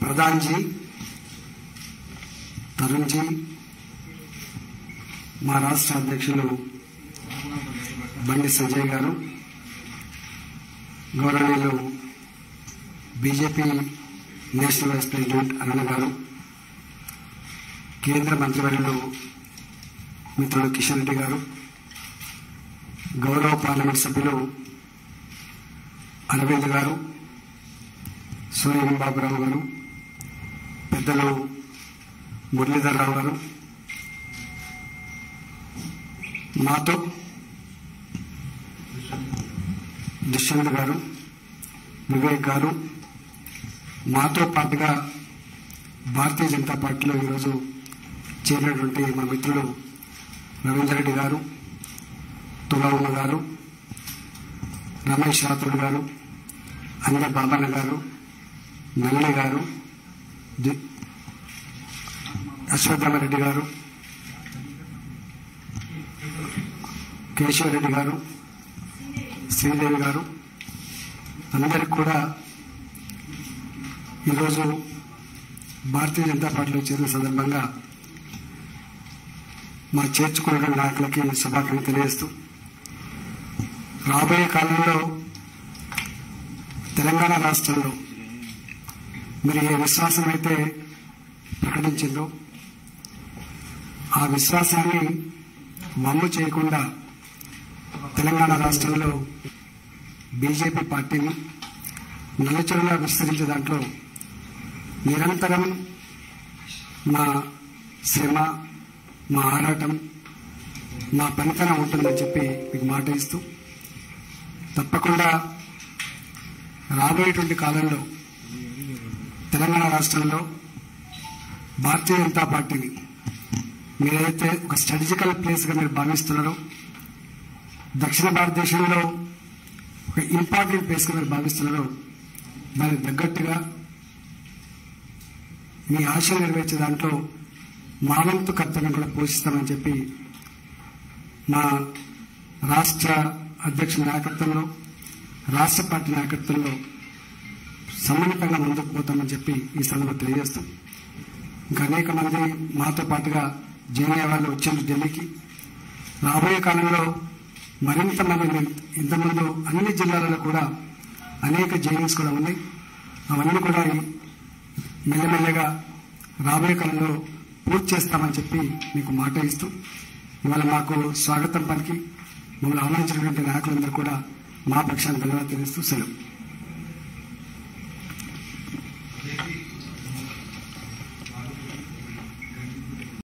प्रधान जी Tarun G మా రాష్ట్ర అధ్యక్షులు బండి సంజయ్ గారు గౌరవనీయులు BJP national vice president Aruna గారు కేంద్ర మంత్రివర్యులు మిత్రులు కిషన్ రెడ్డి గారు గౌరవ పార్లమెంట్ సభ్యులు అరవింద్ గారు సూర్యం బాబురావు గారు పెద్దలు మురళీధర్రావు గారు మాతో దుష్యంత్ గారు వివేక్ గారు మాతో పాటుగా భారతీయ జనతా పార్టీలో ఈరోజు చేరినటువంటి మా మిత్రులు రవీంద్ర రెడ్డి గారు తులవమ్మ గారు రమేష్ రాథోడ్ గారు అన్న బాబన్న గారు నల్లి గారు ది- అశ్వత్థామరెడ్డి గారు కేశవరెడ్డి గారు శ్రీదేవి గారు అందరికి కూడా ఈరోజు భారతీయ జనతా పార్టీలో చేరిన సందర్భంగా మా చేర్చుకున్న నాయకులకి శుభాకాంక్షలు తెలియజేస్తూ రాబోయే కాలంలో తెలంగాణ రాష్ట్రంలో మరి ఏ విశ్వాసం అయితే ప్రకటించిందో ఆ విశ్వాసాన్ని మమ్ము చేయకుండా తెలంగాణ రాష్ట్రంలో బీజేపీ పార్టీని నలుచరులా విస్తరించే దాంట్లో నిరంతరం మా శ్రమ మా ఆరాటం మా పనితనం ఉంటుందని చెప్పి మీకు మాట ఇస్తూ తప్పకుండా రాబోయేటువంటి కాలంలో తెలంగాణ రాష్ట్రంలో భారతీయ జనతా పార్టీని మీరైతే ఒక స్ట్రాటజికల్ ప్లేస్గా మీరు భావిస్తున్నారో దక్షిణ భారతదేశంలో ఒక ఇంపార్టెంట్ ప్లేస్గా మీరు భావిస్తున్నారో దానికి తగ్గట్టుగా మీ ఆశలు నెరవేర్చే దాంట్లో మా వంతు కర్తవ్యం కూడా పోషిస్తామని చెప్పి మా రాష్ట్ర అధ్యక్షుల నాయకత్వంలో రాష్ట్ర పార్టీ నాయకత్వంలో సమన్వయంగా ముందుకు పోతామని చెప్పి ఈ సందర్భంగా తెలియజేస్తాం ఇంకా అనేక మంది మాతో పాటుగా జేఏ వాళ్ళు వచ్చారు ఢిల్లీకి. రాబోయే కాలంలో మరింత మంది ఇంతకుముందు అన్ని జిల్లాలలో కూడా అనేక జేఏస్ కూడా ఉన్నాయి. అవన్నీ కూడా మెల్లమెల్లగా రాబోయే కాలంలో పూర్తి చేస్తామని చెప్పి మీకు మాట ఇస్తూ ఇవాళ మాకు స్వాగతం పలికి మమ్మల్ని ఆహ్వానించినటువంటి నాయకులందరూ కూడా మా పక్షాన్ని ధన్యవాదాలు తెలుస్తూ సెలవు.